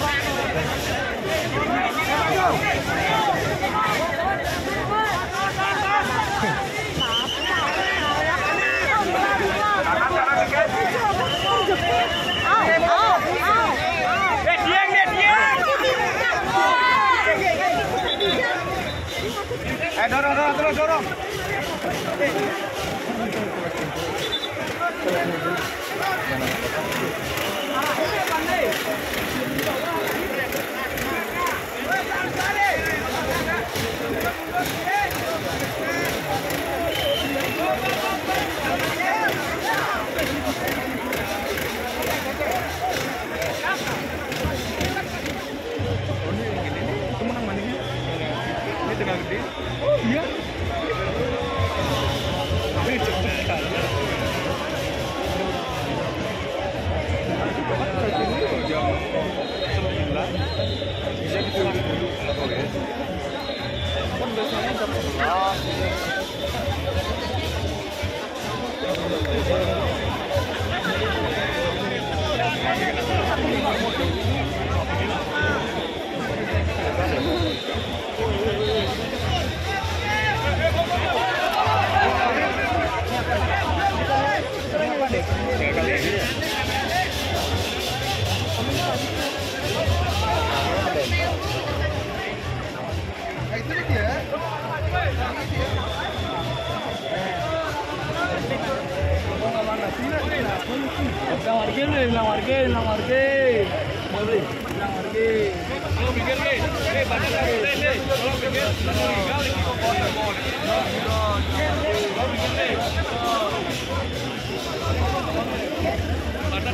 Right. dorong, dorong, t u s dorong. dorong. tengah gede oh iya bisa gitu dulu すごい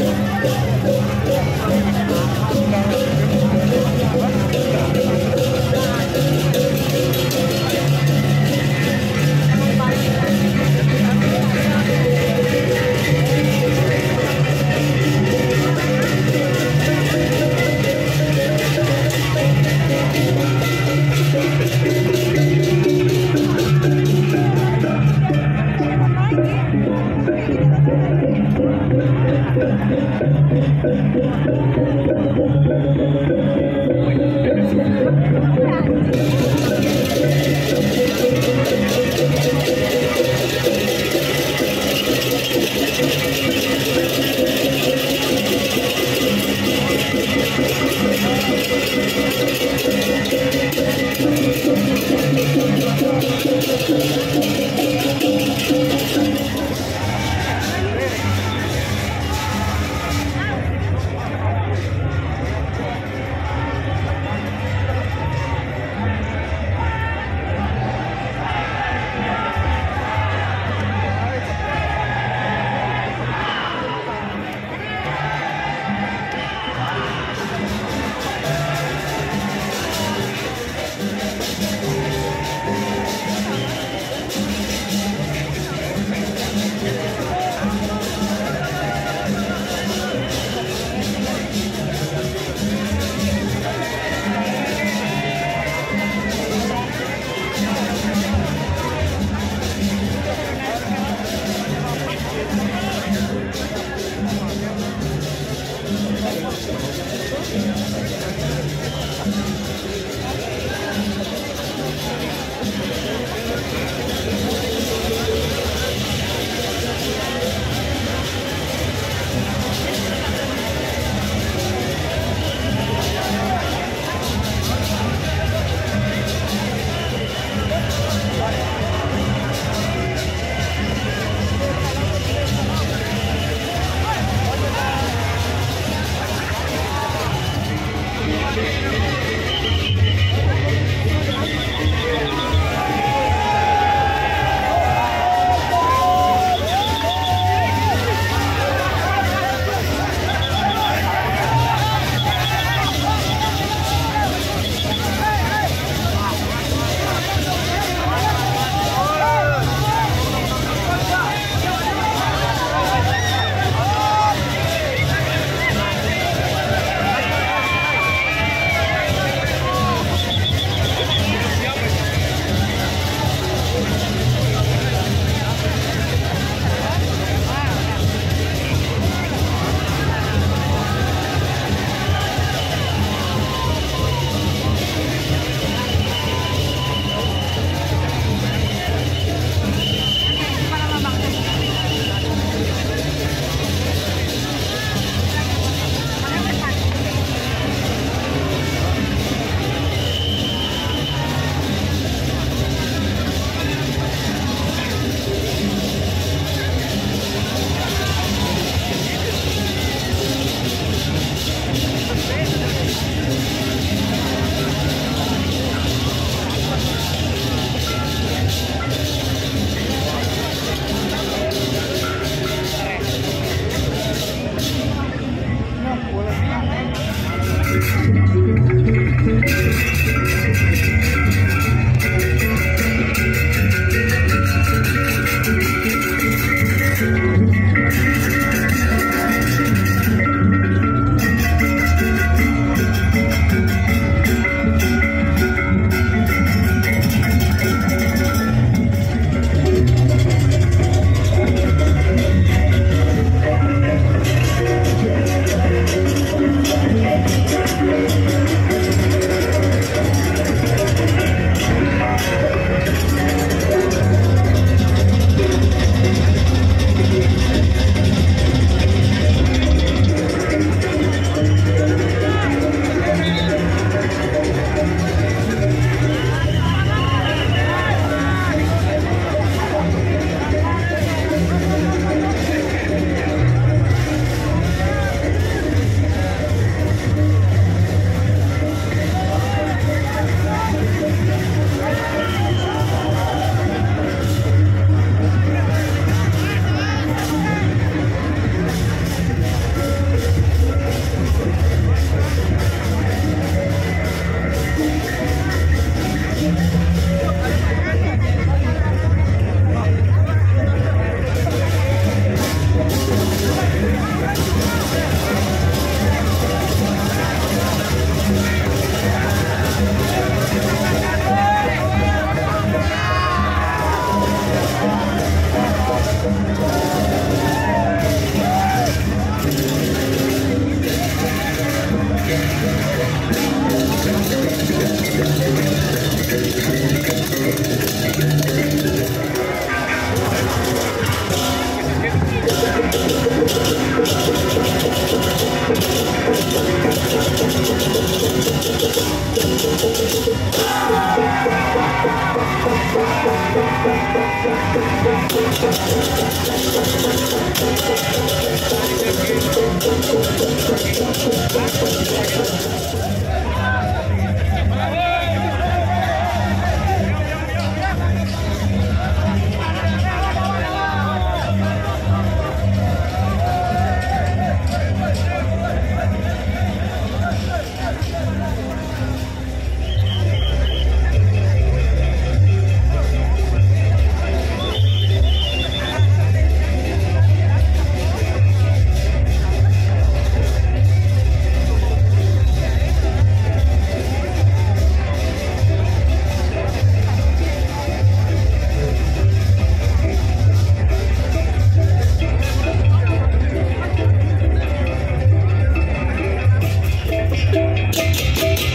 Música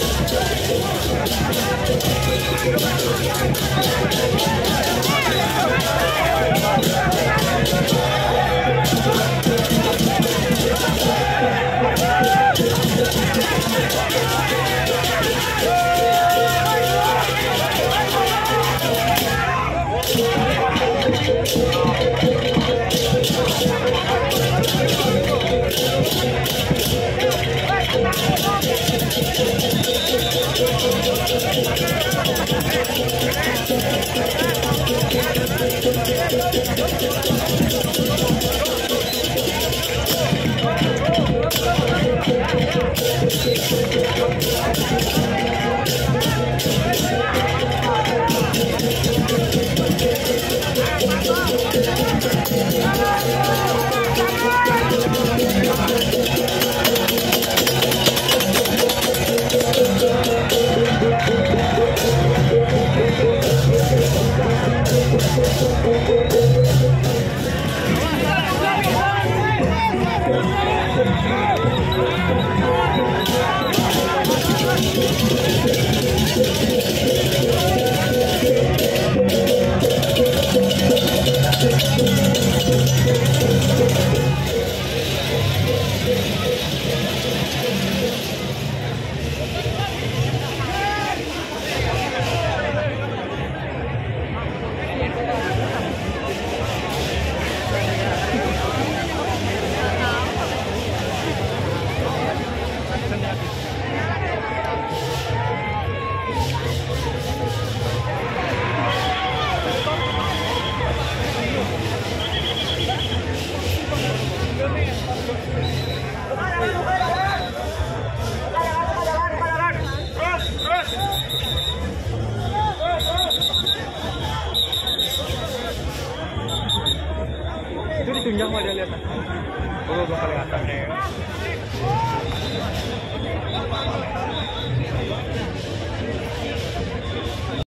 Yeah! धन्यवाद